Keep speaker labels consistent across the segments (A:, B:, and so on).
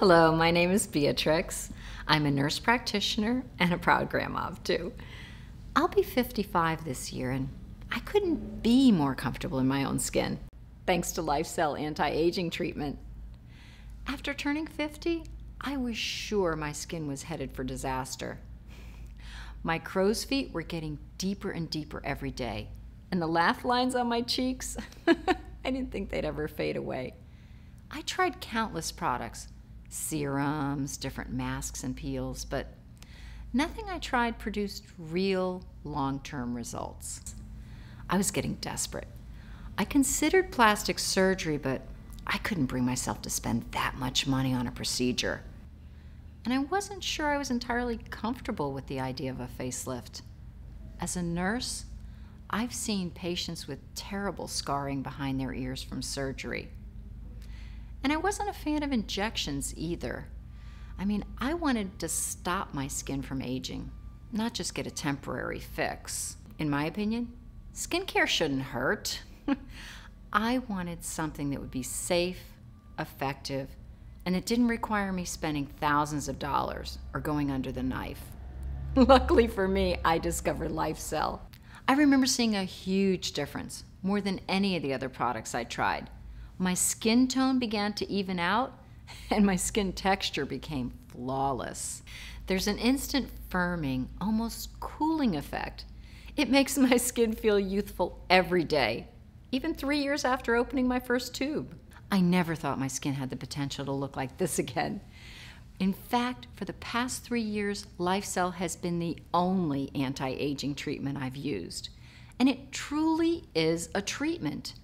A: Hello, my name is Beatrix. I'm a nurse practitioner and a proud grandma of two. I'll be 55 this year, and I couldn't be more comfortable in my own skin, thanks to LifeCell anti aging treatment. After turning 50, I was sure my skin was headed for disaster. My crow's feet were getting deeper and deeper every day, and the laugh lines on my cheeks, I didn't think they'd ever fade away. I tried countless products serums, different masks and peels, but nothing I tried produced real long term results. I was getting desperate. I considered plastic surgery, but I couldn't bring myself to spend that much money on a procedure. And I wasn't sure I was entirely comfortable with the idea of a facelift. As a nurse, I've seen patients with terrible scarring behind their ears from surgery. And I wasn't a fan of injections either. I mean, I wanted to stop my skin from aging, not just get a temporary fix. In my opinion, skincare shouldn't hurt. I wanted something that would be safe, effective, and it didn't require me spending thousands of dollars or going under the knife. Luckily for me, I discovered LifeCell. I remember seeing a huge difference, more than any of the other products I tried. My skin tone began to even out, and my skin texture became flawless. There's an instant firming, almost cooling effect. It makes my skin feel youthful every day, even three years after opening my first tube. I never thought my skin had the potential to look like this again. In fact, for the past three years, LifeCell has been the only anti aging treatment I've used. And it truly is a treatment.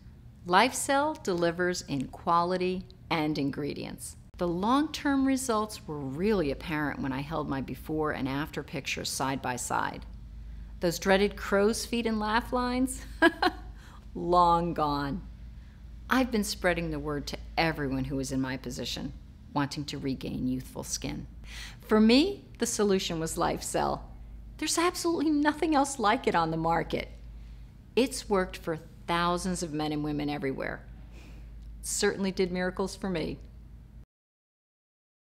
A: LifeCell delivers in quality and ingredients. The long term results were really apparent when I held my before and after pictures side by side. Those dreaded crow's feet and laugh lines? Long gone. I've been spreading the word to everyone who is in my position, wanting to regain youthful skin. For me, the solution was LifeCell. There's absolutely nothing else like it on the market. It's worked for thousands of men and women everywhere. Certainly did miracles for me.